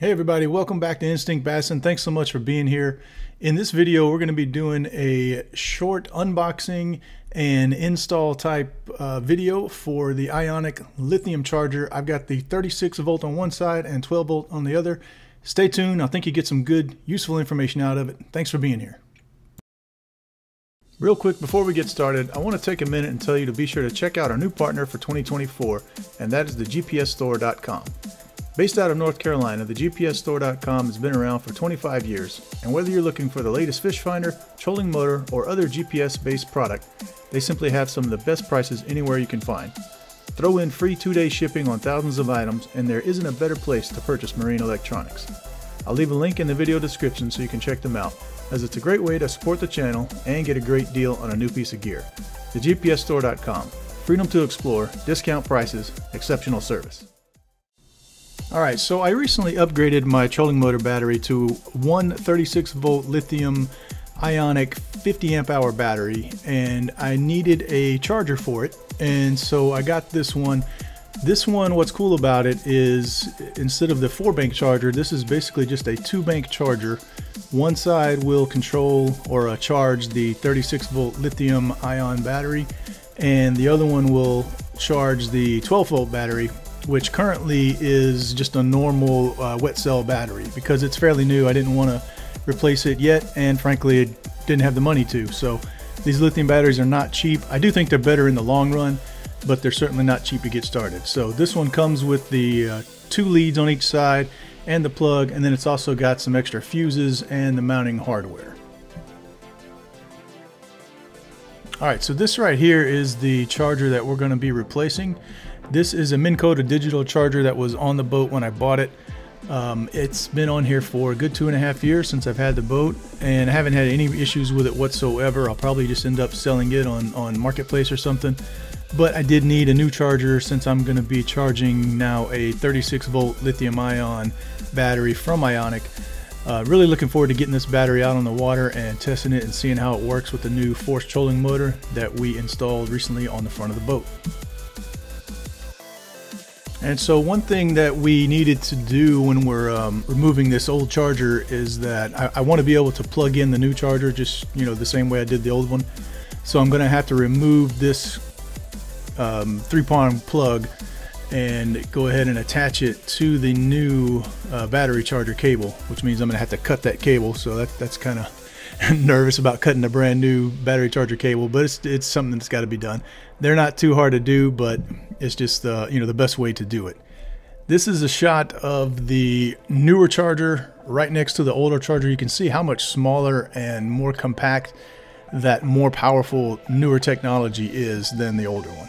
Hey everybody, welcome back to Instinct Bassin. Thanks so much for being here. In this video, we're going to be doing a short unboxing and install type uh, video for the Ionic lithium charger. I've got the 36 volt on one side and 12 volt on the other. Stay tuned. I think you get some good, useful information out of it. Thanks for being here. Real quick before we get started, I want to take a minute and tell you to be sure to check out our new partner for 2024, and that is the GPSstore.com. Based out of North Carolina, the GPSstore.com has been around for 25 years, and whether you're looking for the latest fish finder, trolling motor, or other GPS-based product, they simply have some of the best prices anywhere you can find. Throw in free two-day shipping on thousands of items, and there isn't a better place to purchase marine electronics. I'll leave a link in the video description so you can check them out, as it's a great way to support the channel and get a great deal on a new piece of gear. The GPSstore.com. Freedom to explore, discount prices, exceptional service. All right, so I recently upgraded my trolling motor battery to one 36 volt lithium ionic 50 amp hour battery and I needed a charger for it. And so I got this one. This one, what's cool about it is instead of the four bank charger, this is basically just a two bank charger. One side will control or uh, charge the 36 volt lithium ion battery and the other one will charge the 12 volt battery which currently is just a normal uh, wet cell battery because it's fairly new. I didn't want to replace it yet, and frankly, it didn't have the money to. So these lithium batteries are not cheap. I do think they're better in the long run, but they're certainly not cheap to get started. So this one comes with the uh, two leads on each side and the plug, and then it's also got some extra fuses and the mounting hardware. All right, so this right here is the charger that we're going to be replacing. This is a Minn Kota digital charger that was on the boat when I bought it. Um, it's been on here for a good two and a half years since I've had the boat and I haven't had any issues with it whatsoever. I'll probably just end up selling it on, on Marketplace or something. But I did need a new charger since I'm going to be charging now a 36 volt lithium ion battery from Ionic. Uh, really looking forward to getting this battery out on the water and testing it and seeing how it works with the new force trolling motor that we installed recently on the front of the boat. And so one thing that we needed to do when we're um, removing this old charger is that I, I want to be able to plug in the new charger just, you know, the same way I did the old one. So I'm going to have to remove this um, three prong plug and go ahead and attach it to the new uh, battery charger cable, which means I'm going to have to cut that cable. So that, that's kind of nervous about cutting a brand new battery charger cable, but it's it's something that's got to be done. They're not too hard to do, but it's just uh, you know the best way to do it. This is a shot of the newer charger right next to the older charger. You can see how much smaller and more compact that more powerful newer technology is than the older one.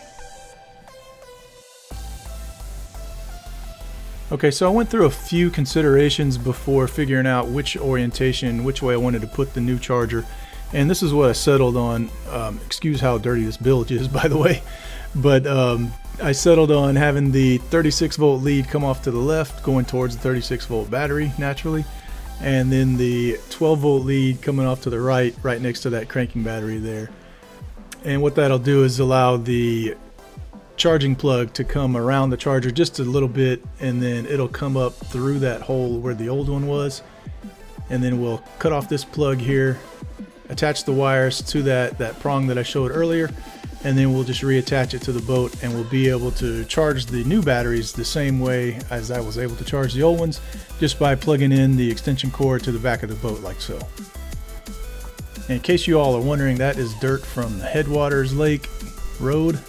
Okay, so I went through a few considerations before figuring out which orientation, which way I wanted to put the new charger. And this is what I settled on. Um, excuse how dirty this bilge is, by the way. But um, I settled on having the 36 volt lead come off to the left, going towards the 36 volt battery naturally. And then the 12 volt lead coming off to the right, right next to that cranking battery there. And what that'll do is allow the charging plug to come around the charger just a little bit and then it'll come up through that hole where the old one was and then we'll cut off this plug here attach the wires to that that prong that I showed earlier and then we'll just reattach it to the boat and we'll be able to charge the new batteries the same way as I was able to charge the old ones just by plugging in the extension cord to the back of the boat like so. In case you all are wondering that is dirt from the Headwaters Lake Road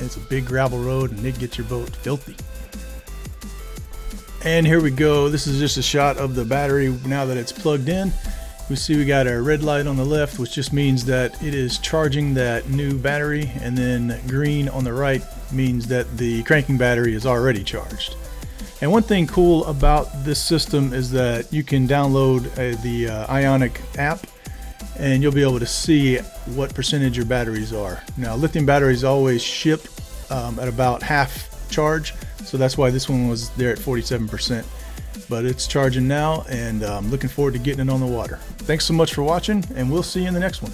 it's a big gravel road and it gets your boat filthy. And here we go. This is just a shot of the battery now that it's plugged in. We see we got a red light on the left, which just means that it is charging that new battery. And then green on the right means that the cranking battery is already charged. And one thing cool about this system is that you can download uh, the uh, Ionic app and you'll be able to see what percentage your batteries are. Now lithium batteries always ship um, at about half charge so that's why this one was there at 47% but it's charging now and I'm um, looking forward to getting it on the water. Thanks so much for watching and we'll see you in the next one.